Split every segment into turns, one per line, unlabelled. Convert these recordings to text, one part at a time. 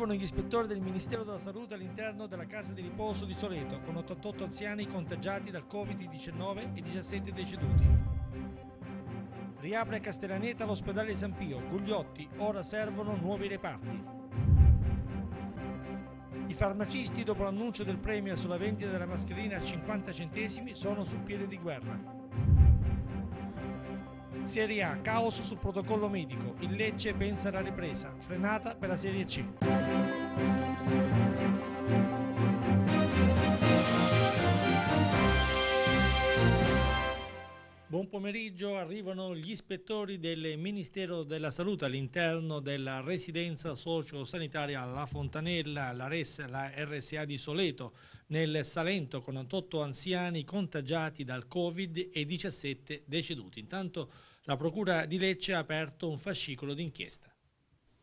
Arrivano gli ispettori del Ministero della Salute all'interno della casa di riposo di Soleto, con 88 anziani contagiati dal Covid-19 e 17 deceduti. Riapre a Castellaneta l'ospedale San Pio, Gugliotti, ora servono nuovi reparti. I farmacisti, dopo l'annuncio del premio sulla vendita della mascherina a 50 centesimi, sono sul piede di guerra. Serie A, caos sul protocollo medico. Il Lecce pensa alla ripresa. Frenata per la Serie C. Buon pomeriggio, arrivano gli ispettori del Ministero della Salute all'interno della residenza socio-sanitaria La Fontanella, la, RES, la RSA di Soleto, nel Salento con 88 anziani contagiati dal Covid e 17 deceduti. Intanto la Procura di Lecce ha aperto un fascicolo d'inchiesta.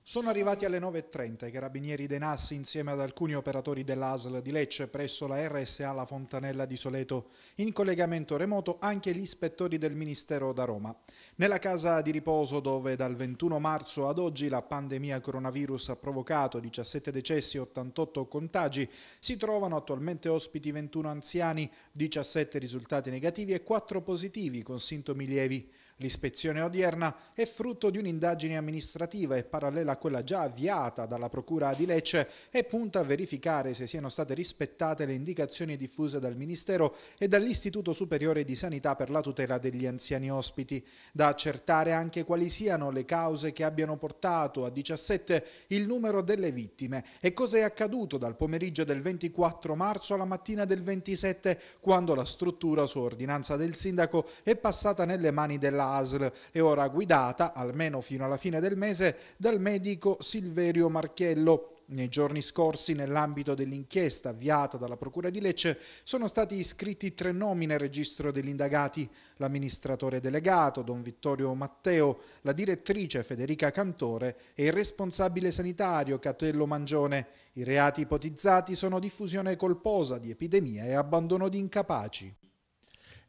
Sono arrivati alle 9.30 i carabinieri dei NAS insieme ad alcuni operatori dell'ASL di Lecce presso la RSA La Fontanella di Soleto, in collegamento remoto anche gli ispettori del Ministero da Roma. Nella casa di riposo dove dal 21 marzo ad oggi la pandemia coronavirus ha provocato 17 decessi e 88 contagi, si trovano attualmente ospiti 21 anziani, 17 risultati negativi e 4 positivi con sintomi lievi. L'ispezione odierna è frutto di un'indagine amministrativa e parallela a quella già avviata dalla Procura di Lecce e punta a verificare se siano state rispettate le indicazioni diffuse dal Ministero e dall'Istituto Superiore di Sanità per la tutela degli anziani ospiti. Da accertare anche quali siano le cause che abbiano portato a 17 il numero delle vittime e cosa è accaduto dal pomeriggio del 24 marzo alla mattina del 27 quando la struttura su ordinanza del sindaco è passata nelle mani della ASL e ora guidata, almeno fino alla fine del mese, dal medico Silverio Marchiello. Nei giorni scorsi, nell'ambito dell'inchiesta avviata dalla Procura di Lecce, sono stati iscritti tre nomi nel registro degli indagati, l'amministratore delegato Don Vittorio Matteo, la direttrice Federica Cantore e il responsabile sanitario Catello Mangione. I reati ipotizzati sono diffusione colposa di epidemia e abbandono di incapaci.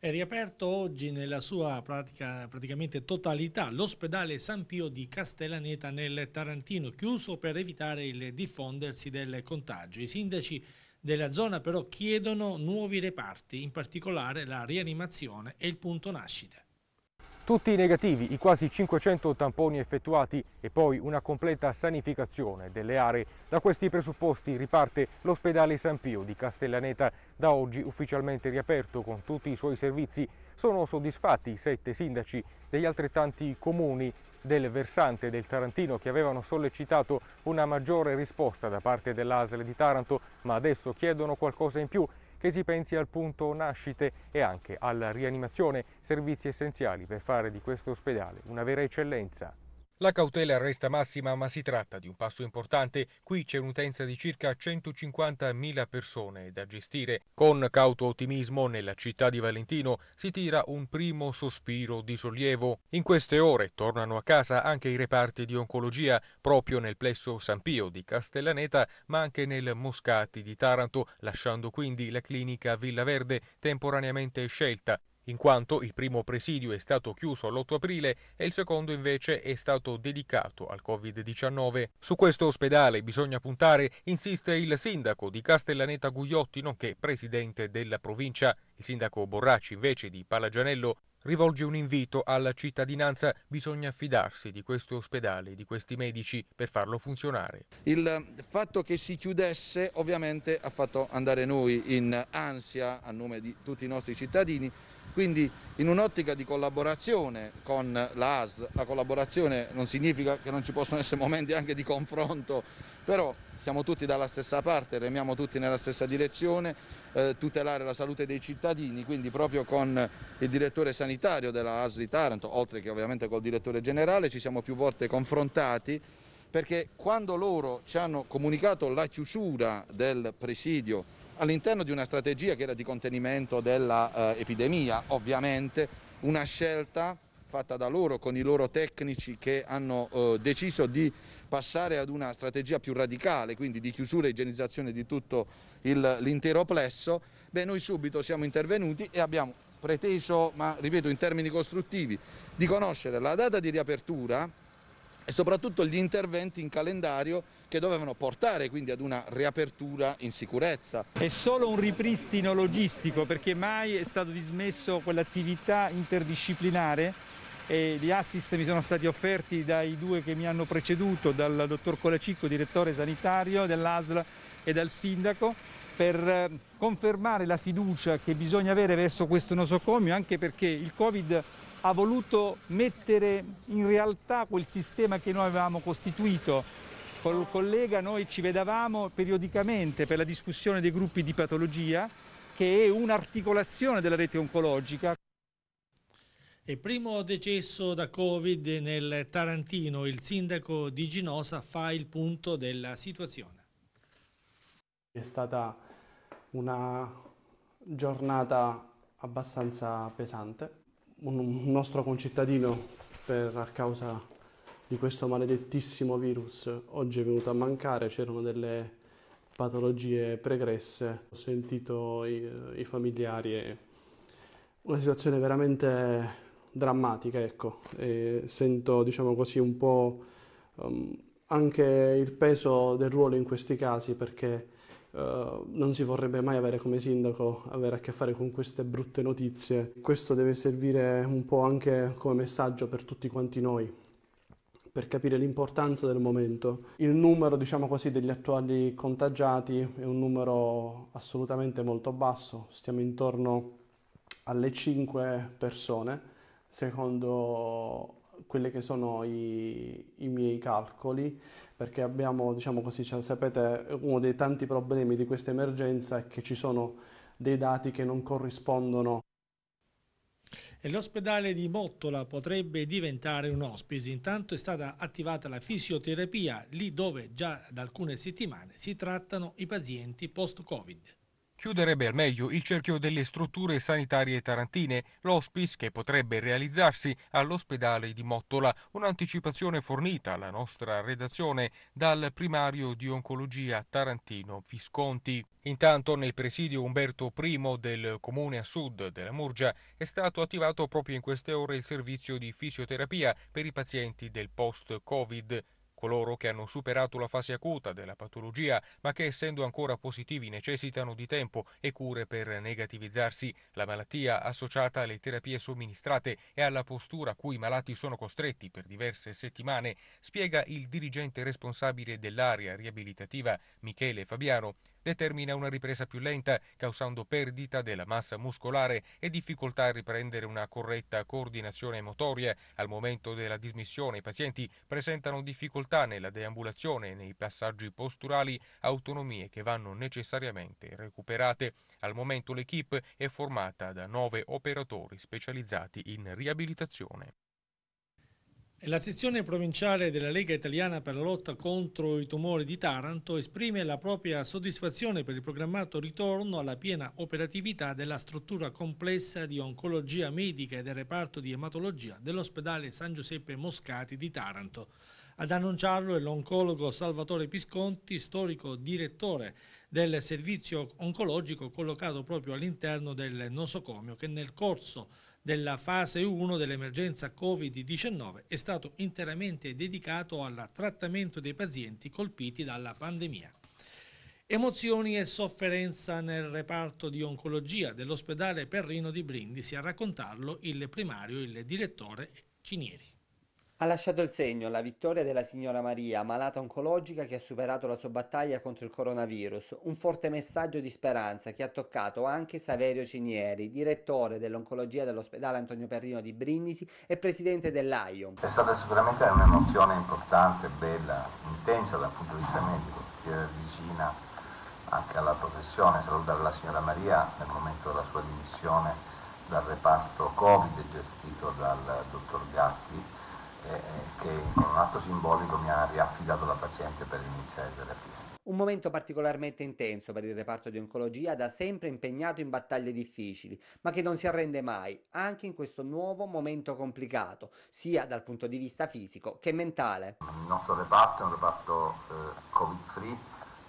È riaperto oggi nella sua pratica, praticamente totalità l'ospedale San Pio di Castellaneta nel Tarantino, chiuso per evitare il diffondersi del contagio. I sindaci della zona però chiedono nuovi reparti, in particolare la rianimazione e il punto nascita.
Tutti negativi, i quasi 500 tamponi effettuati e poi una completa sanificazione delle aree. Da questi presupposti riparte l'ospedale San Pio di Castellaneta, da oggi ufficialmente riaperto con tutti i suoi servizi. Sono soddisfatti i sette sindaci degli altrettanti comuni del versante del Tarantino che avevano sollecitato una maggiore risposta da parte dell'ASL di Taranto, ma adesso chiedono qualcosa in più che si pensi al punto nascite e anche alla rianimazione, servizi essenziali per fare di questo ospedale una vera eccellenza. La cautela resta massima, ma si tratta di un passo importante. Qui c'è un'utenza di circa 150.000 persone da gestire. Con cauto ottimismo, nella città di Valentino si tira un primo sospiro di sollievo. In queste ore tornano a casa anche i reparti di oncologia, proprio nel plesso San Pio di Castellaneta, ma anche nel Moscati di Taranto, lasciando quindi la clinica Villa Verde temporaneamente scelta in quanto il primo presidio è stato chiuso l'8 aprile e il secondo invece è stato dedicato al Covid-19. Su questo ospedale bisogna puntare, insiste il sindaco di Castellaneta Gugliotti, nonché presidente della provincia. Il sindaco Borracci, invece di Palagianello, rivolge un invito alla cittadinanza, bisogna fidarsi di questo ospedale, di questi medici per farlo funzionare.
Il fatto che si chiudesse ovviamente ha fatto andare noi in ansia a nome di tutti i nostri cittadini quindi in un'ottica di collaborazione con la AS, la collaborazione non significa che non ci possono essere momenti anche di confronto, però siamo tutti dalla stessa parte, remiamo tutti nella stessa direzione, eh, tutelare la salute dei cittadini, quindi proprio con il direttore sanitario della AS di Taranto, oltre che ovviamente col direttore generale, ci siamo più volte confrontati perché quando loro ci hanno comunicato la chiusura del presidio all'interno di una strategia che era di contenimento dell'epidemia, eh, ovviamente una scelta fatta da loro con i loro tecnici che hanno eh, deciso di passare ad una strategia più radicale, quindi di chiusura e igienizzazione di tutto l'intero plesso, beh, noi subito siamo intervenuti e abbiamo preteso, ma ripeto in termini costruttivi, di conoscere la data di riapertura e soprattutto gli interventi in calendario che dovevano portare quindi ad una riapertura in sicurezza.
È solo un ripristino logistico perché mai è stato dismesso quell'attività interdisciplinare e gli assist mi sono stati offerti dai due che mi hanno preceduto, dal dottor Colacicco, direttore sanitario dell'ASL e dal sindaco per eh, confermare la fiducia che bisogna avere verso questo nosocomio anche perché il Covid ha voluto mettere in realtà quel sistema che noi avevamo costituito. Con il collega noi ci vedavamo periodicamente per la discussione dei gruppi di patologia che è un'articolazione della rete oncologica.
Il primo decesso da Covid nel Tarantino, il sindaco di Ginosa fa il punto della situazione.
È stata una giornata abbastanza pesante. Un nostro concittadino, per a causa di questo maledettissimo virus, oggi è venuto a mancare, c'erano delle patologie pregresse. Ho sentito i, i familiari e una situazione veramente drammatica, ecco. E sento, diciamo così, un po' um, anche il peso del ruolo in questi casi perché uh, non si vorrebbe mai avere come sindaco avere a che fare con queste brutte notizie. Questo deve servire un po' anche come messaggio per tutti quanti noi per capire l'importanza del momento. Il numero, diciamo così, degli attuali contagiati è un numero assolutamente molto basso, stiamo intorno alle 5 persone secondo quelli che sono i, i, miei calcoli, perché abbiamo, diciamo così, cioè, sapete, uno dei tanti problemi di questa emergenza è che ci sono dei dati che non corrispondono.
E l'ospedale di Mottola potrebbe diventare un hospice. Intanto è stata attivata la fisioterapia lì dove già da alcune settimane si trattano i pazienti post-Covid
chiuderebbe al meglio il cerchio delle strutture sanitarie tarantine, l'hospice che potrebbe realizzarsi all'ospedale di Mottola, un'anticipazione fornita alla nostra redazione dal primario di oncologia tarantino Visconti. Intanto nel presidio Umberto I del comune a sud della Murgia è stato attivato proprio in queste ore il servizio di fisioterapia per i pazienti del post-Covid coloro che hanno superato la fase acuta della patologia ma che essendo ancora positivi necessitano di tempo e cure per negativizzarsi. La malattia associata alle terapie somministrate e alla postura a cui i malati sono costretti per diverse settimane, spiega il dirigente responsabile dell'area riabilitativa Michele Fabiano, determina una ripresa più lenta, causando perdita della massa muscolare e difficoltà a riprendere una corretta coordinazione motoria. Al momento della dismissione i pazienti presentano difficoltà nella deambulazione e nei passaggi posturali, autonomie che vanno necessariamente recuperate. Al momento l'equipe è formata da nove operatori specializzati in riabilitazione.
La sezione provinciale della Lega Italiana per la lotta contro i tumori di Taranto esprime la propria soddisfazione per il programmato ritorno alla piena operatività della struttura complessa di oncologia medica e del reparto di ematologia dell'ospedale San Giuseppe Moscati di Taranto. Ad annunciarlo è l'oncologo Salvatore Pisconti, storico direttore del servizio oncologico collocato proprio all'interno del nosocomio che nel corso della fase 1 dell'emergenza Covid-19 è stato interamente dedicato al trattamento dei pazienti colpiti dalla pandemia. Emozioni e sofferenza nel reparto di oncologia dell'ospedale Perrino di Brindisi a raccontarlo il primario, il direttore Cinieri.
Ha lasciato il segno la vittoria della signora Maria, malata oncologica che ha superato la sua battaglia contro il coronavirus. Un forte messaggio di speranza che ha toccato anche Saverio Cinieri, direttore dell'oncologia dell'ospedale Antonio Perrino di Brindisi e presidente dell'AIO.
È stata sicuramente un'emozione importante, bella, intensa dal punto di vista medico, che è vicina anche alla professione. Salutare la signora Maria nel momento della sua dimissione dal reparto Covid gestito dal dottor Gatti che con un atto simbolico mi ha riaffidato la paziente per iniziare terapia.
Un momento particolarmente intenso per il reparto di oncologia, da sempre impegnato in battaglie difficili, ma che non si arrende mai, anche in questo nuovo momento complicato, sia dal punto di vista fisico che mentale.
Il nostro reparto è un reparto eh, covid-free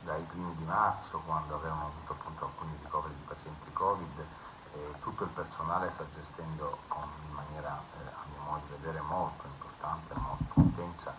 dai primi di marzo, quando avevamo avuto appunto alcuni ricoveri di pazienti covid, e tutto il personale sta gestendo con, in maniera, eh, a mio modo di vedere, molto importante, molto intensa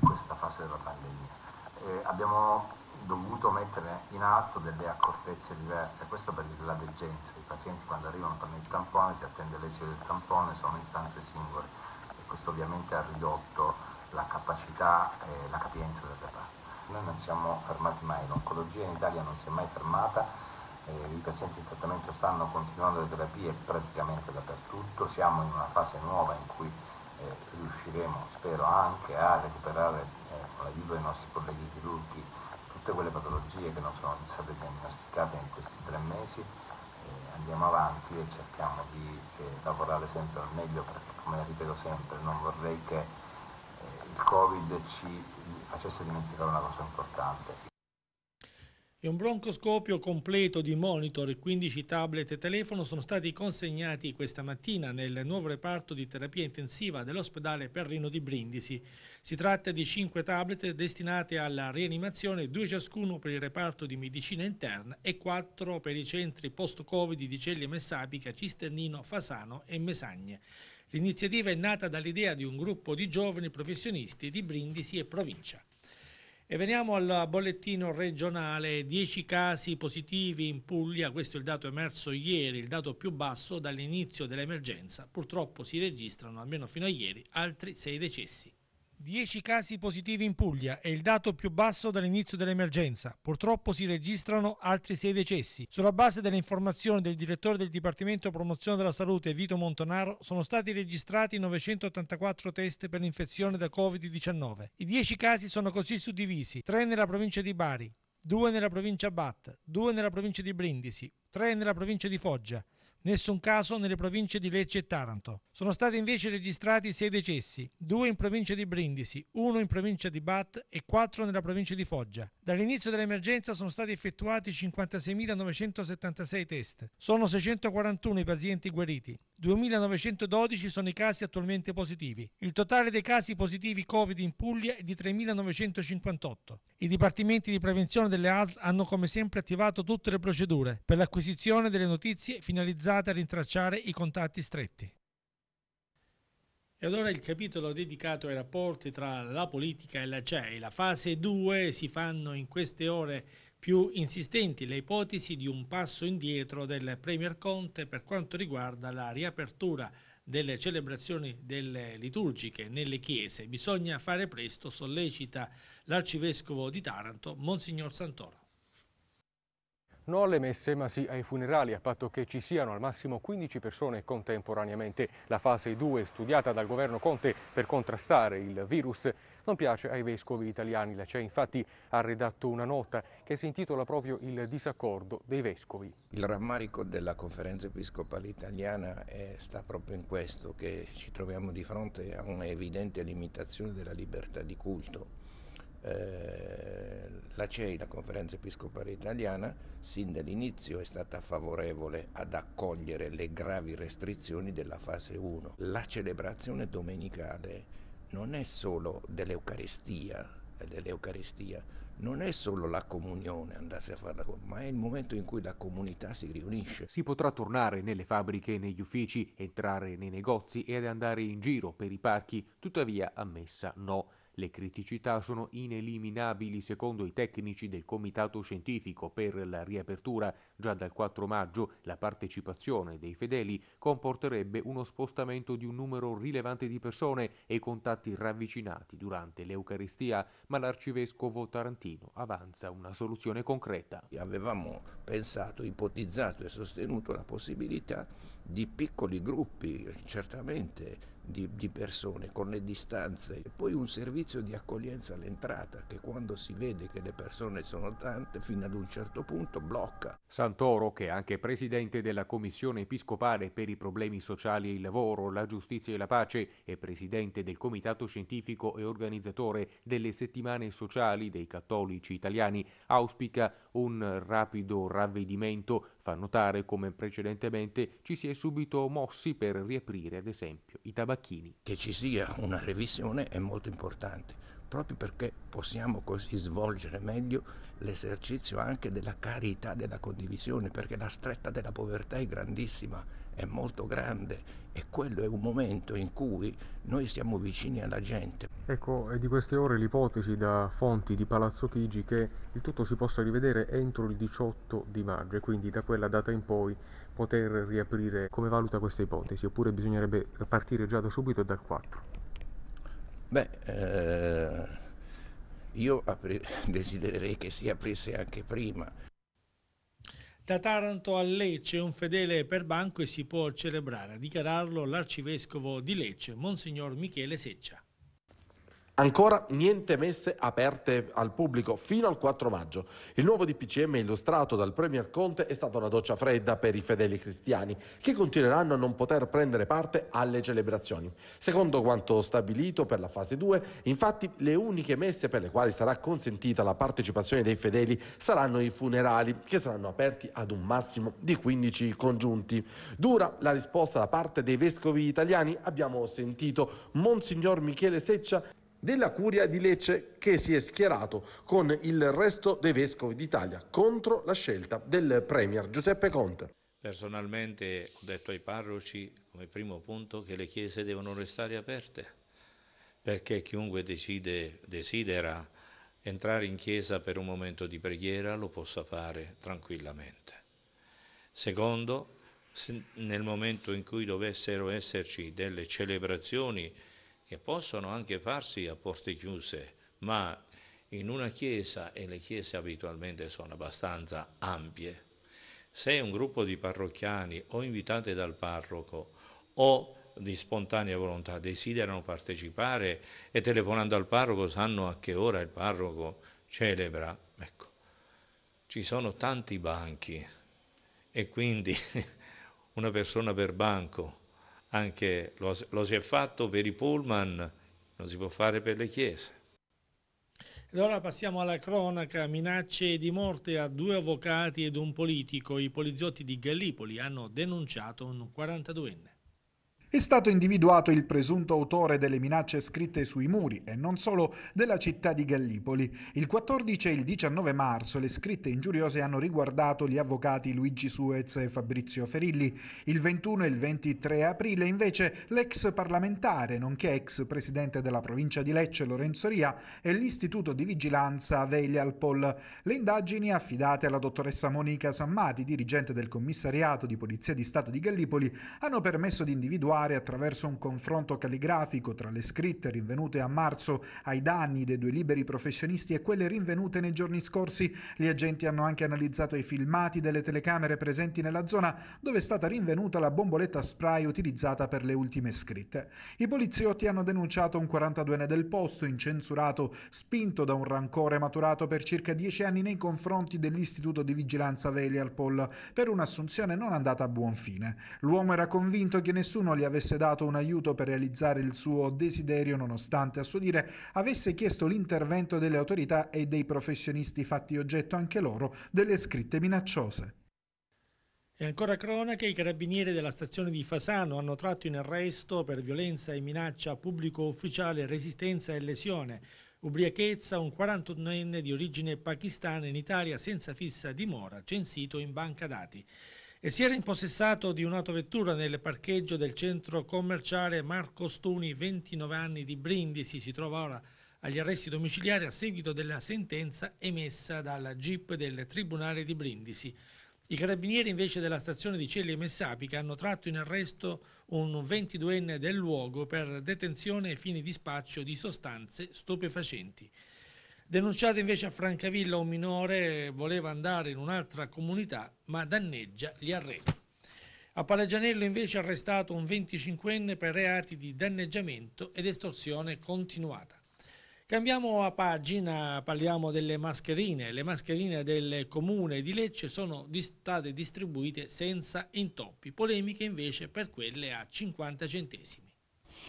questa fase della pandemia. Eh, abbiamo dovuto mettere in atto delle accortezze diverse, questo per la degenza, i pazienti quando arrivano fanno il tampone, si attende l'esito del tampone, sono istanze singole. E questo ovviamente ha ridotto la capacità e la capienza del reparto. Noi non siamo fermati mai, l'oncologia in Italia non si è mai fermata, eh, i pazienti in trattamento stanno continuando le terapie praticamente dappertutto, siamo in una fase nuova in cui eh, riusciremo, spero, anche a recuperare eh, con l'aiuto dei nostri colleghi chirurghi tutte quelle patologie che non sono state diagnosticate in questi tre mesi, eh, andiamo avanti e cerchiamo di eh, lavorare sempre al meglio perché, come ripeto sempre, non vorrei che eh, il Covid ci facesse dimenticare una cosa importante.
E un broncoscopio completo di monitor, 15 tablet e telefono sono stati consegnati questa mattina nel nuovo reparto di terapia intensiva dell'ospedale Perrino di Brindisi. Si tratta di 5 tablet destinate alla rianimazione, 2 ciascuno per il reparto di medicina interna e 4 per i centri post-Covid di Ceglie Messapica, Cisternino, Fasano e Mesagne. L'iniziativa è nata dall'idea di un gruppo di giovani professionisti di Brindisi e provincia. E veniamo al bollettino regionale, 10 casi positivi in Puglia, questo è il dato emerso ieri, il dato più basso dall'inizio dell'emergenza. Purtroppo si registrano, almeno fino a ieri, altri 6 decessi. 10 casi positivi in Puglia è il dato più basso dall'inizio dell'emergenza. Purtroppo si registrano altri 6 decessi. Sulla base delle informazioni del direttore del Dipartimento Promozione della Salute Vito Montonaro sono stati registrati 984 test per l'infezione da Covid-19. I 10 casi sono così suddivisi: 3 nella provincia di Bari, 2 nella provincia Bat, 2 nella provincia di Brindisi, 3 nella provincia di Foggia, Nessun caso nelle province di Lecce e Taranto. Sono stati invece registrati 6 decessi, 2 in provincia di Brindisi, 1 in provincia di Bat e 4 nella provincia di Foggia. Dall'inizio dell'emergenza sono stati effettuati 56.976 test. Sono 641 i pazienti guariti. 2.912 sono i casi attualmente positivi. Il totale dei casi positivi Covid in Puglia è di 3.958. I dipartimenti di prevenzione delle ASL hanno come sempre attivato tutte le procedure per l'acquisizione delle notizie finalizzate a rintracciare i contatti stretti. E allora il capitolo dedicato ai rapporti tra la politica e la CEI. La fase 2 si fanno in queste ore più insistenti le ipotesi di un passo indietro del Premier Conte per quanto riguarda la riapertura delle celebrazioni delle liturgiche nelle chiese. Bisogna fare presto, sollecita l'arcivescovo di Taranto, Monsignor Santoro.
No alle messe ma sì ai funerali, a patto che ci siano al massimo 15 persone contemporaneamente. La fase 2 studiata dal governo Conte per contrastare il virus non piace ai vescovi italiani. La CEI infatti ha redatto una nota che si intitola proprio Il disaccordo dei vescovi.
Il rammarico della conferenza episcopale italiana è, sta proprio in questo, che ci troviamo di fronte a un'evidente limitazione della libertà di culto eh, la CEI, la Conferenza Episcopale Italiana, sin dall'inizio è stata favorevole ad accogliere le gravi restrizioni della fase 1. La celebrazione domenicale non è solo dell'Eucaristia, dell'Eucaristia non è solo la comunione, andarsi a farla, ma è il momento in cui la comunità si riunisce.
Si potrà tornare nelle fabbriche negli uffici, entrare nei negozi ed andare in giro per i parchi, tuttavia a messa no. Le criticità sono ineliminabili secondo i tecnici del Comitato Scientifico per la riapertura. Già dal 4 maggio la partecipazione dei fedeli comporterebbe uno spostamento di un numero rilevante di persone e contatti ravvicinati durante l'Eucaristia, ma l'arcivescovo tarantino avanza una soluzione concreta.
Avevamo pensato, ipotizzato e sostenuto la possibilità di piccoli gruppi, certamente di, di, persone con le distanze e poi un servizio di accoglienza all'entrata che quando si vede che le persone sono tante fino ad un certo punto blocca.
Santoro, che è anche presidente della Commissione Episcopale per i problemi sociali e il lavoro, la giustizia e la pace e presidente del Comitato Scientifico e organizzatore delle settimane sociali dei cattolici italiani, auspica un rapido ravvedimento, fa notare come precedentemente ci si è subito mossi per riaprire ad esempio i tabacchi
Tabacchini. Che ci sia una revisione è molto importante. proprio perché possiamo così svolgere meglio l'esercizio anche della carità, della condivisione, perché la stretta della povertà è grandissima, è molto grande e quello è un momento in cui noi siamo vicini alla gente.
Ecco, è di queste ore l'ipotesi da fonti di Palazzo Chigi che il tutto si possa rivedere entro il 18 di maggio e quindi da quella data in poi poter riaprire. Come valuta questa ipotesi? Oppure bisognerebbe partire già da subito e dal 4?
Beh, eh, io apri- desidererei che si aprisse anche prima.
Da Taranto a Lecce un fedele per banco e si può celebrare, a dichiararlo l'arcivescovo di Lecce, Monsignor Michele Seccia.
Ancora niente messe aperte al pubblico fino al 4 maggio. Il nuovo DPCM illustrato dal Premier Conte è stata una doccia fredda per i fedeli cristiani che continueranno a non poter prendere parte alle celebrazioni. Secondo quanto stabilito per la fase 2, infatti le uniche messe per le quali sarà consentita la partecipazione dei fedeli saranno i funerali che saranno aperti ad un massimo di 15 congiunti. Dura la risposta da parte dei vescovi italiani. Abbiamo sentito Monsignor Michele Seccia della Curia di Lecce che si è schierato con il resto dei vescovi d'Italia contro la scelta del Premier Giuseppe Conte.
Personalmente ho detto ai parroci come primo punto che le chiese devono restare aperte perché chiunque decide, desidera entrare in chiesa per un momento di preghiera lo possa fare tranquillamente. Secondo, nel momento in cui dovessero esserci delle celebrazioni che possono anche farsi a porte chiuse, ma in una chiesa, e le chiese abitualmente sono abbastanza ampie, se un gruppo di parrocchiani o invitate dal parroco o di spontanea volontà desiderano partecipare e telefonando al parroco sanno a che ora il parroco celebra, ecco, ci sono tanti banchi e quindi una persona per banco anche lo, lo si è fatto per i pullman, non si può fare per le chiese.
Ed ora passiamo alla cronaca, minacce di morte a due avvocati ed un politico. I poliziotti di Gallipoli hanno denunciato un 42enne.
È stato individuato il presunto autore delle minacce scritte sui muri e non solo della città di Gallipoli. Il 14 e il 19 marzo le scritte ingiuriose hanno riguardato gli avvocati Luigi Suez e Fabrizio Ferilli. Il 21 e il 23 aprile invece l'ex parlamentare, nonché ex presidente della provincia di Lecce Lorenzo Ria e l'istituto di vigilanza Veglia. Le indagini affidate alla dottoressa Monica Sammati, dirigente del commissariato di Polizia di Stato di Gallipoli, hanno permesso di individuare attraverso un confronto calligrafico tra le scritte rinvenute a marzo ai danni dei due liberi professionisti e quelle rinvenute nei giorni scorsi. Gli agenti hanno anche analizzato i filmati delle telecamere presenti nella zona dove è stata rinvenuta la bomboletta spray utilizzata per le ultime scritte. I poliziotti hanno denunciato un 42enne del posto, incensurato, spinto da un rancore maturato per circa dieci anni nei confronti dell'Istituto di Vigilanza Veli al Pol per un'assunzione non andata a buon fine. L'uomo era convinto che nessuno gli avesse dato un aiuto per realizzare il suo desiderio nonostante, a suo dire, avesse chiesto l'intervento delle autorità e dei professionisti fatti oggetto anche loro delle scritte minacciose.
E ancora cronaca, i carabinieri della stazione di Fasano hanno tratto in arresto per violenza e minaccia pubblico ufficiale, resistenza e lesione, ubriachezza un 41enne di origine pakistana in Italia senza fissa dimora, censito in banca dati e si era impossessato di un'autovettura nel parcheggio del centro commerciale Marco Stuni, 29 anni di Brindisi. Si trova ora agli arresti domiciliari a seguito della sentenza emessa dal GIP del Tribunale di Brindisi. I carabinieri invece della stazione di Celle Messapica hanno tratto in arresto un 22enne del luogo per detenzione ai fini di spaccio di sostanze stupefacenti. Denunciato invece a Francavilla un minore voleva andare in un'altra comunità ma danneggia gli arredi. A Paleggianello invece arrestato un 25enne per reati di danneggiamento ed estorsione continuata. Cambiamo a pagina, parliamo delle mascherine. Le mascherine del comune di Lecce sono state distribuite senza intoppi, polemiche invece per quelle a 50 centesimi.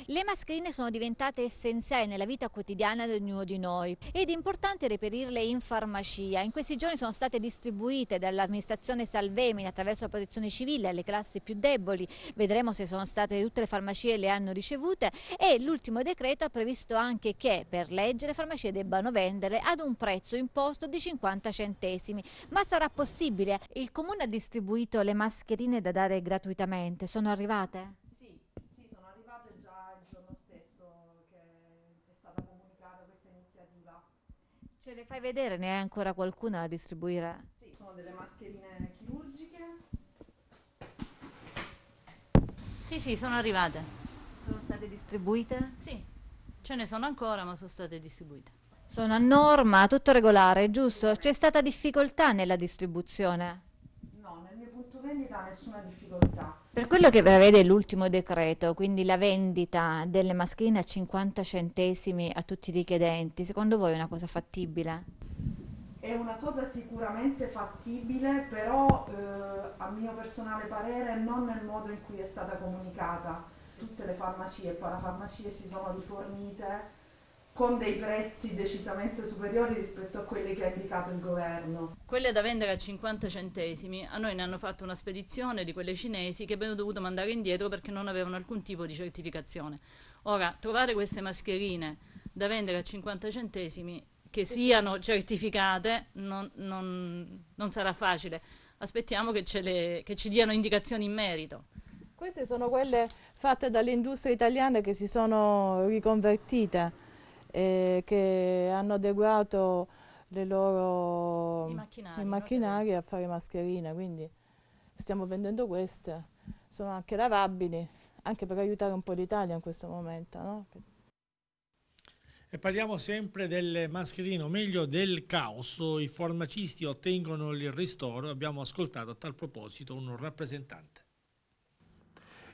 Le mascherine sono diventate essenziali nella vita quotidiana di ognuno di noi ed è importante reperirle in farmacia. In questi giorni sono state distribuite dall'amministrazione Salvemini attraverso la protezione civile alle classi più deboli. Vedremo se sono state tutte le farmacie le hanno ricevute e l'ultimo decreto ha previsto anche che per legge le farmacie debbano vendere ad un prezzo imposto di 50 centesimi. Ma sarà possibile? Il comune ha distribuito le mascherine da dare gratuitamente. Sono arrivate? Ce le fai vedere? Ne hai ancora qualcuna da distribuire?
Sì, sono delle mascherine chirurgiche.
Sì, sì, sono arrivate.
Sono state distribuite?
Sì, ce ne sono ancora, ma sono state distribuite.
Sono a norma, tutto regolare, giusto? C'è stata difficoltà nella distribuzione?
No, nel mio punto vendita nessuna difficoltà.
Per quello che prevede l'ultimo decreto, quindi la vendita delle mascherine a 50 centesimi a tutti i richiedenti, secondo voi è una cosa fattibile?
È una cosa sicuramente fattibile, però eh, a mio personale parere non nel modo in cui è stata comunicata. Tutte le farmacie e parafarmacie si sono rifornite con dei prezzi decisamente superiori rispetto a quelli che ha indicato il governo.
Quelle da vendere a 50 centesimi, a noi ne hanno fatto una spedizione di quelle cinesi che abbiamo dovuto mandare indietro perché non avevano alcun tipo di certificazione. Ora, trovare queste mascherine da vendere a 50 centesimi che siano certificate non, non, non sarà facile. Aspettiamo che, le, che ci diano indicazioni in merito.
Queste sono quelle fatte dalle industrie italiane che si sono riconvertite eh, che hanno adeguato le loro,
I macchinari,
i macchinari a fare mascherine, quindi stiamo vendendo queste, sono anche lavabili, anche per aiutare un po' l'Italia in questo momento. No?
E parliamo sempre delle mascherine, o meglio del caos. I farmacisti ottengono il ristoro. Abbiamo ascoltato a tal proposito un rappresentante.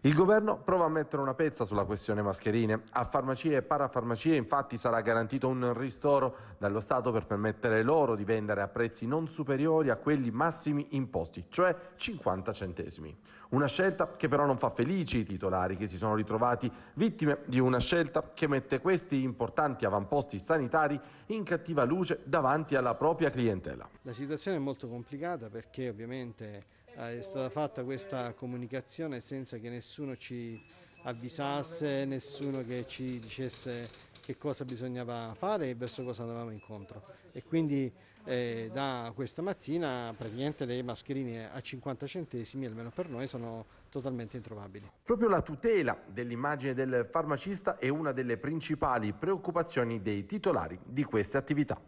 Il governo prova a mettere una pezza sulla questione mascherine. A farmacie e parafarmacie infatti sarà garantito un ristoro dallo Stato per permettere loro di vendere a prezzi non superiori a quelli massimi imposti, cioè 50 centesimi. Una scelta che però non fa felici i titolari che si sono ritrovati vittime di una scelta che mette questi importanti avamposti sanitari in cattiva luce davanti alla propria clientela.
La situazione è molto complicata perché ovviamente è stata fatta questa comunicazione senza che nessuno ci avvisasse, nessuno che ci dicesse che cosa bisognava fare e verso cosa andavamo incontro. E quindi eh, da questa mattina praticamente le mascherine a 50 centesimi, almeno per noi, sono totalmente introvabili.
Proprio la tutela dell'immagine del farmacista è una delle principali preoccupazioni dei titolari di queste attività.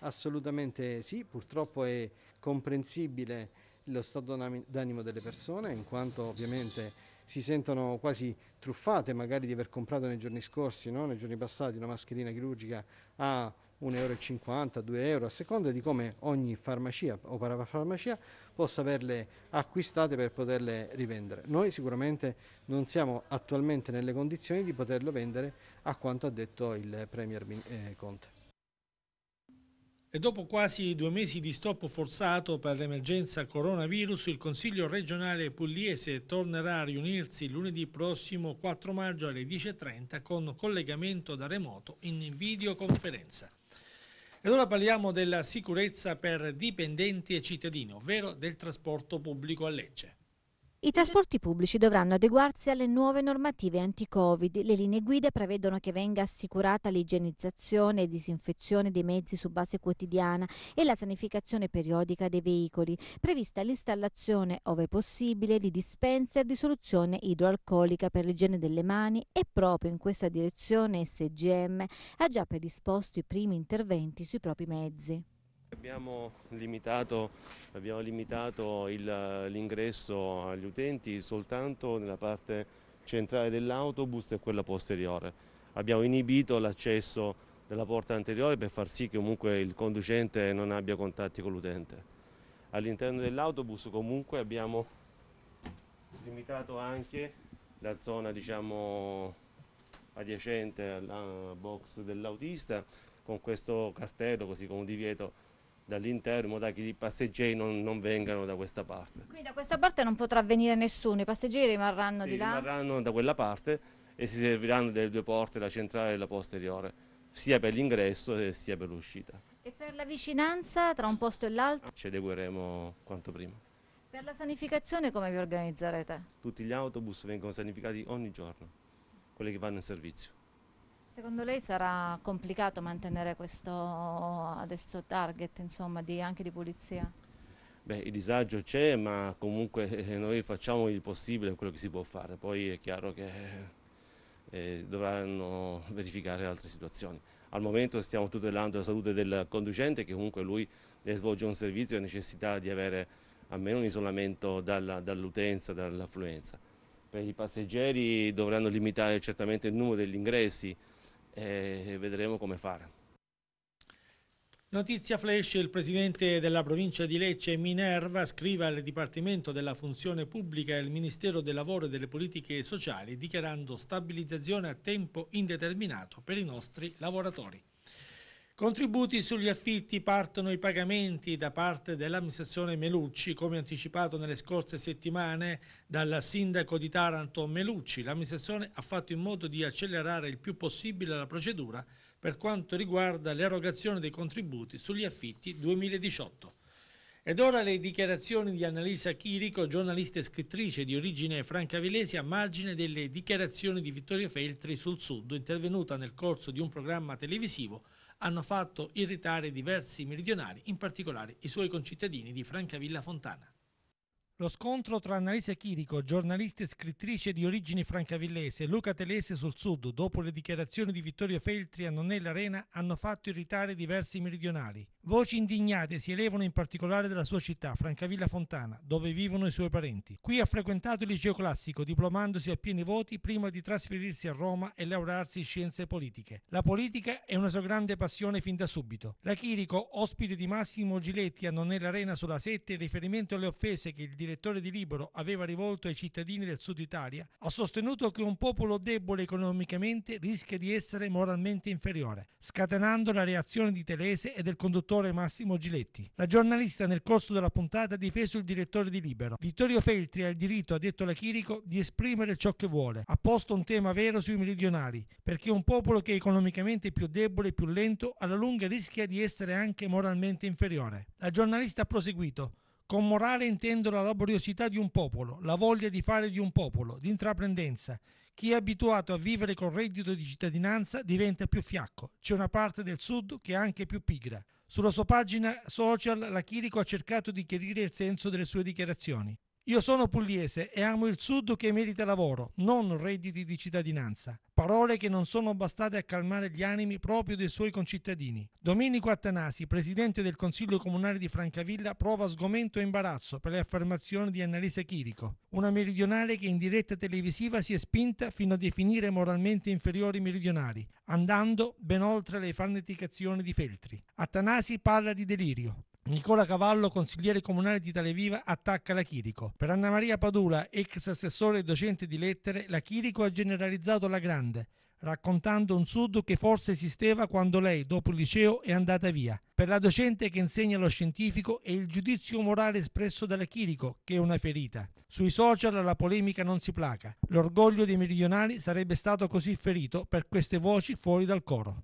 Assolutamente sì, purtroppo è comprensibile lo stato d'animo delle persone, in quanto ovviamente si sentono quasi truffate magari di aver comprato nei giorni scorsi, no? nei giorni passati, una mascherina chirurgica a 1,50 euro, 2 euro, a seconda di come ogni farmacia o parafarmacia possa averle acquistate per poterle rivendere. Noi sicuramente non siamo attualmente nelle condizioni di poterlo vendere a quanto ha detto il Premier eh, Conte.
E dopo quasi due mesi di stop forzato per l'emergenza coronavirus, il Consiglio regionale pugliese tornerà a riunirsi lunedì prossimo 4 maggio alle 10.30 con collegamento da remoto in videoconferenza. Ed ora parliamo della sicurezza per dipendenti e cittadini, ovvero del trasporto pubblico a Lecce.
I trasporti pubblici dovranno adeguarsi alle nuove normative anti-Covid. Le linee guida prevedono che venga assicurata l'igienizzazione e disinfezione dei mezzi su base quotidiana e la sanificazione periodica dei veicoli, prevista l'installazione, ove possibile, di dispenser di soluzione idroalcolica per l'igiene delle mani e proprio in questa direzione SGM ha già predisposto i primi interventi sui propri mezzi.
Abbiamo limitato, abbiamo limitato l'ingresso agli utenti soltanto nella parte centrale dell'autobus e quella posteriore. Abbiamo inibito l'accesso della porta anteriore per far sì che comunque il conducente non abbia contatti con l'utente. All'interno dell'autobus comunque abbiamo limitato anche la zona diciamo, adiacente alla box dell'autista con questo cartello così come un divieto dall'interno in modo che i passeggeri non, non, vengano da questa parte.
Quindi da questa parte non potrà venire nessuno, i passeggeri rimarranno
sì,
di là?
rimarranno da quella parte e si serviranno delle due porte, la centrale e la posteriore, sia per l'ingresso sia per l'uscita.
E per la vicinanza tra un posto e l'altro?
Ci adegueremo quanto prima.
Per la sanificazione come vi organizzerete?
Tutti gli autobus vengono sanificati ogni giorno, quelli che vanno in servizio.
Secondo lei sarà complicato mantenere questo adesso target insomma, di, anche di pulizia?
Beh, il disagio c'è, ma comunque noi facciamo il possibile, quello che si può fare. Poi è chiaro che eh, dovranno verificare altre situazioni. Al momento stiamo tutelando la salute del conducente che comunque lui deve svolgere un servizio e ha necessità di avere almeno un isolamento dall'utenza, dall'affluenza. Per i passeggeri dovranno limitare certamente il numero degli ingressi e vedremo come fare.
Notizia flash, il presidente della provincia di Lecce Minerva scrive al Dipartimento della Funzione Pubblica e al Ministero del Lavoro e delle Politiche Sociali dichiarando stabilizzazione a tempo indeterminato per i nostri lavoratori. Contributi sugli affitti partono i pagamenti da parte dell'amministrazione Melucci, come anticipato nelle scorse settimane dal sindaco di Taranto Melucci. L'amministrazione ha fatto in modo di accelerare il più possibile la procedura per quanto riguarda l'erogazione dei contributi sugli affitti 2018. Ed ora le dichiarazioni di Annalisa Chirico, giornalista e scrittrice di origine francavillese, a margine delle dichiarazioni di Vittorio Feltri sul Sud, intervenuta nel corso di un programma televisivo, hanno fatto irritare diversi meridionali, in particolare i suoi concittadini di Francavilla Fontana. Lo scontro tra Annalisa Chirico, giornalista e scrittrice di origini francavillese, e Luca Telese sul Sud, dopo le dichiarazioni di Vittorio Feltri a Nonnella Arena, hanno fatto irritare diversi meridionali. Voci indignate si elevano in particolare dalla sua città, Francavilla Fontana, dove vivono i suoi parenti. Qui ha frequentato il liceo classico, diplomandosi a pieni voti prima di trasferirsi a Roma e laurearsi in scienze politiche. La politica è una sua grande passione fin da subito. La Chirico, ospite di Massimo Giletti a Nonnella Arena sulla 7, in riferimento alle offese che il direttore di Libero aveva rivolto ai cittadini del Sud Italia, ha sostenuto che un popolo debole economicamente rischia di essere moralmente inferiore, scatenando la reazione di Telese e del conduttore Massimo Giletti. La giornalista nel corso della puntata ha difeso il direttore di Libero. Vittorio Feltri ha il diritto, ha detto la Chirico, di esprimere ciò che vuole. Ha posto un tema vero sui meridionali, perché un popolo che è economicamente più debole e più lento alla lunga rischia di essere anche moralmente inferiore. La giornalista ha proseguito. Con morale intendo la laboriosità di un popolo, la voglia di fare di un popolo, di intraprendenza. Chi è abituato a vivere col reddito di cittadinanza diventa più fiacco. C'è una parte del sud che è anche più pigra. Sulla sua pagina social la Chirico ha cercato di chiarire il senso delle sue dichiarazioni. Io sono pugliese e amo il sud che merita lavoro, non redditi di cittadinanza. Parole che non sono bastate a calmare gli animi proprio dei suoi concittadini. Domenico Attanasi, presidente del Consiglio Comunale di Francavilla, prova sgomento e imbarazzo per le affermazioni di Annalisa Chirico, una meridionale che in diretta televisiva si è spinta fino a definire moralmente inferiori meridionali, andando ben oltre le farneticazioni di Feltri. Attanasi parla di delirio, Nicola Cavallo, consigliere comunale di Italia attacca la Chirico. Per Anna Maria Padula, ex assessore e docente di lettere, la Chirico ha generalizzato la grande, raccontando un sud che forse esisteva quando lei, dopo il liceo, è andata via. Per la docente che insegna lo scientifico è il giudizio morale espresso dalla Chirico che è una ferita. Sui social la polemica non si placa. L'orgoglio dei meridionali sarebbe stato così ferito per queste voci fuori dal coro.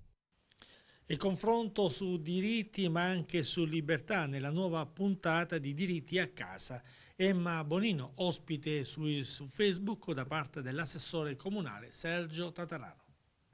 Il confronto su diritti ma anche su libertà nella nuova puntata di Diritti a casa. Emma Bonino, ospite su, su Facebook da parte dell'assessore comunale Sergio Tatarano.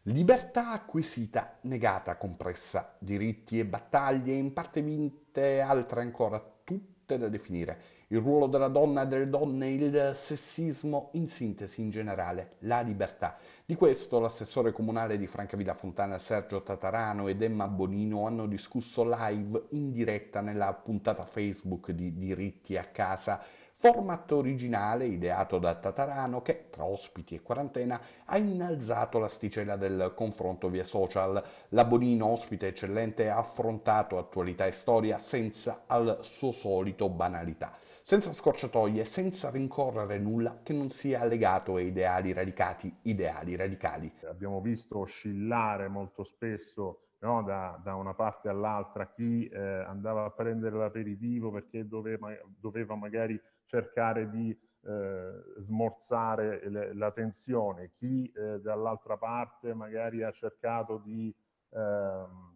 Libertà acquisita, negata, compressa, diritti e battaglie, in parte vinte, altre ancora, tutte da definire il ruolo della donna e delle donne, il sessismo, in sintesi in generale, la libertà. Di questo l'assessore comunale di Francavilla Fontana Sergio Tatarano ed Emma Bonino hanno discusso live in diretta nella puntata Facebook di Diritti a casa Format originale ideato da Tatarano che, tra ospiti e quarantena, ha innalzato l'asticella del confronto via social. La Bonino, ospite eccellente, ha affrontato attualità e storia senza al suo solito banalità, senza scorciatoie, senza rincorrere nulla che non sia legato a ideali radicati, ideali radicali.
Abbiamo visto oscillare molto spesso No, da, da, una parte all'altra, chi eh, andava a prendere l'aperitivo perché doveva, doveva magari cercare di eh, smorzare le, la tensione, chi eh, dall'altra parte magari ha cercato di ehm, eh,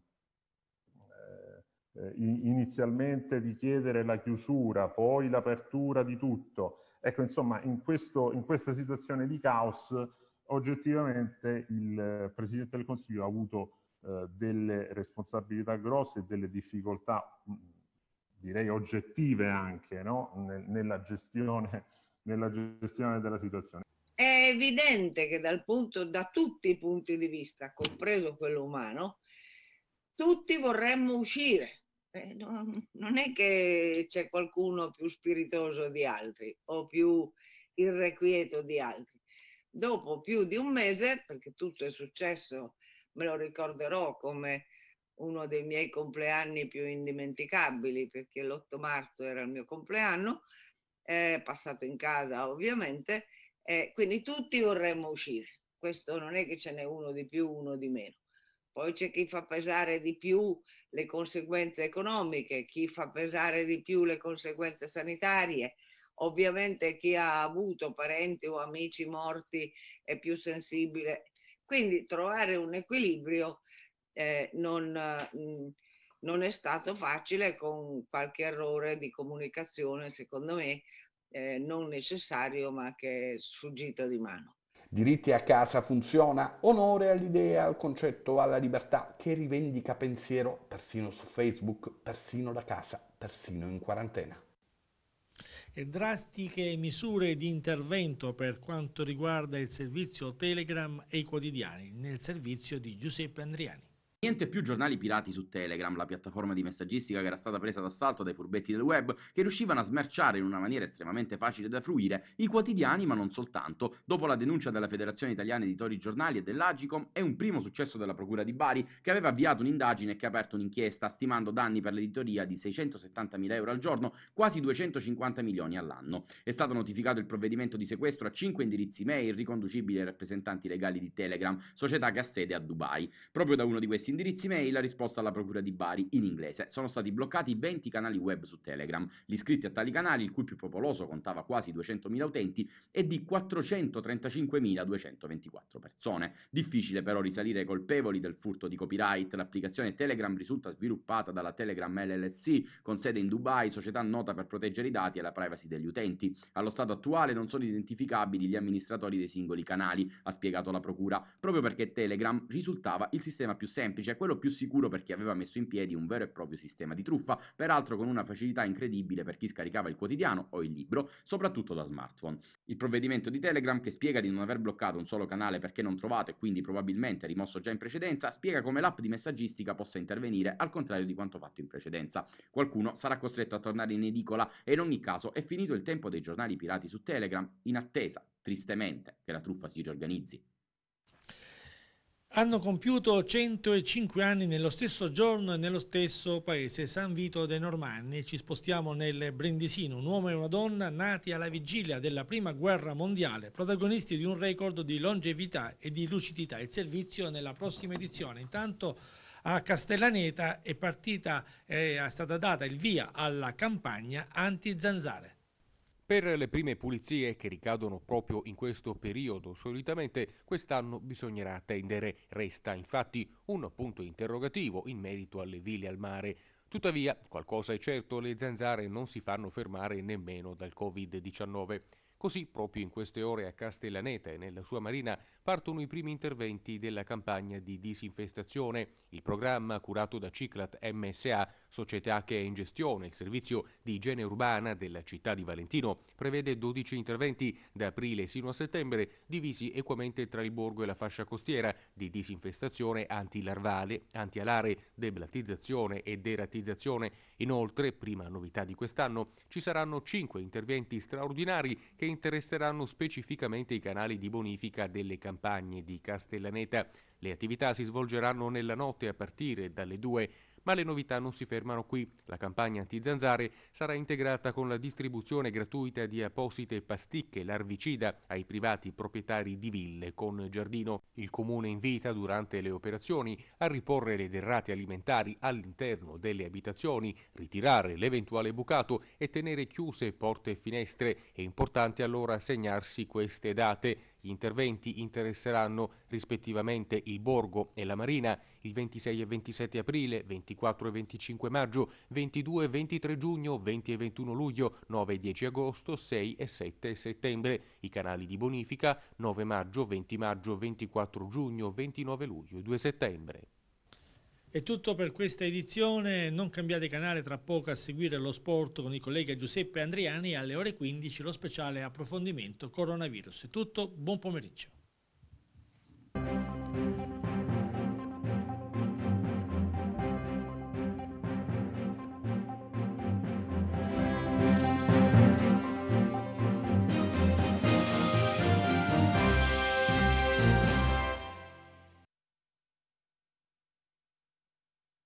inizialmente di chiedere la chiusura, poi l'apertura di tutto. Ecco, insomma, in, questo, in questa situazione di caos oggettivamente il Presidente del Consiglio ha avuto eh, delle responsabilità grosse e delle difficoltà, direi oggettive anche, no? nella, gestione, nella gestione della situazione.
È evidente che dal punto, da tutti i punti di vista, compreso quello umano, tutti vorremmo uscire. Eh, no, non è che c'è qualcuno più spiritoso di altri o più irrequieto di altri. Dopo più di un mese, perché tutto è successo, me lo ricorderò come uno dei miei compleanni più indimenticabili, perché l'8 marzo era il mio compleanno, eh, passato in casa ovviamente, eh, quindi tutti vorremmo uscire. Questo non è che ce n'è uno di più, uno di meno. Poi c'è chi fa pesare di più le conseguenze economiche, chi fa pesare di più le conseguenze sanitarie. Ovviamente chi ha avuto parenti o amici morti è più sensibile. Quindi trovare un equilibrio eh, non, mh, mm, non, è stato facile con qualche errore di comunicazione, secondo me, eh, non necessario ma che è sfuggito di mano.
Diritti a casa funziona, onore all'idea, al concetto, alla libertà che rivendica pensiero persino su Facebook, persino da casa, persino in quarantena.
E drastiche misure di intervento per quanto riguarda il servizio Telegram e i quotidiani nel servizio di Giuseppe Andriani.
Niente più giornali pirati su Telegram, la piattaforma di messaggistica che era stata presa d'assalto dai furbetti del web, che riuscivano a smerciare in una maniera estremamente facile da fruire i quotidiani, ma non soltanto. Dopo la denuncia della Federazione Italiana Editori Giornali e dell'Agicom, è un primo successo della Procura di Bari, che aveva avviato un'indagine e che ha aperto un'inchiesta, stimando danni per l'editoria di 670.000 euro al giorno, quasi 250 milioni all'anno. È stato notificato il provvedimento di sequestro a 5 indirizzi mail riconducibili ai rappresentanti legali di Telegram, società che ha sede a Dubai. Proprio da uno di questi indirizzi mail la risposta alla procura di Bari in inglese. Sono stati bloccati 20 canali web su Telegram. Gli iscritti a tali canali, il cui più popoloso contava quasi 200.000 utenti, è di 435.224 persone. Difficile però risalire colpevoli del furto di copyright. L'applicazione Telegram risulta sviluppata dalla Telegram LLC, con sede in Dubai, società nota per proteggere i dati e la privacy degli utenti. Allo stato attuale non sono identificabili gli amministratori dei singoli canali, ha spiegato la procura, proprio perché Telegram risultava il sistema più semplice semplice, quello più sicuro per chi aveva messo in piedi un vero e proprio sistema di truffa, peraltro con una facilità incredibile per chi scaricava il quotidiano o il libro, soprattutto da smartphone. Il provvedimento di Telegram, che spiega di non aver bloccato un solo canale perché non trovato e quindi probabilmente rimosso già in precedenza, spiega come l'app di messaggistica possa intervenire al contrario di quanto fatto in precedenza. Qualcuno sarà costretto a tornare in edicola e in ogni caso è finito il tempo dei giornali pirati su Telegram in attesa, tristemente, che la truffa si riorganizzi
hanno compiuto 105 anni nello stesso giorno e nello stesso paese, San Vito dei Normanni. Ci spostiamo nel Brindisino, un uomo e una donna nati alla vigilia della Prima Guerra Mondiale, protagonisti di un record di longevità e di lucidità. Il servizio nella prossima edizione. Intanto a Castellaneta è partita, è stata data il via alla campagna anti-zanzare.
Per le prime pulizie che ricadono proprio in questo periodo, solitamente quest'anno bisognerà attendere. Resta infatti un punto interrogativo in merito alle ville al mare. Tuttavia, qualcosa è certo, le zanzare non si fanno fermare nemmeno dal Covid-19. Così, proprio in queste ore a Castellaneta e nella sua marina partono i primi interventi della campagna di disinfestazione. Il programma, curato da Ciclat MSA, società che è in gestione il servizio di igiene urbana della città di Valentino, prevede 12 interventi da aprile sino a settembre, divisi equamente tra il borgo e la fascia costiera, di disinfestazione antilarvale, antialare, deblattizzazione e deratizzazione. Inoltre, prima novità di quest'anno, ci saranno 5 interventi straordinari che interesseranno specificamente i canali di bonifica delle campagne di Castellaneta. Le attività si svolgeranno nella notte a partire dalle 2 Ma le novità non si fermano qui. La campagna anti-zanzare sarà integrata con la distribuzione gratuita di apposite pasticche larvicida ai privati proprietari di ville con giardino. Il comune invita durante le operazioni a riporre le derrate alimentari all'interno delle abitazioni, ritirare l'eventuale bucato e tenere chiuse porte e finestre. È importante allora segnarsi queste date. Gli interventi interesseranno rispettivamente il Borgo e la Marina il 26 e 27 aprile, 24 e 25 maggio, 22 e 23 giugno, 20 e 21 luglio, 9 e 10 agosto, 6 e 7 settembre. I canali di bonifica 9 maggio, 20 maggio, 24 giugno, 29 luglio e 2 settembre.
È tutto per questa edizione, non cambiate canale tra poco a seguire lo sport con il collega Giuseppe Andriani alle ore 15 lo speciale approfondimento coronavirus. È tutto, buon pomeriggio.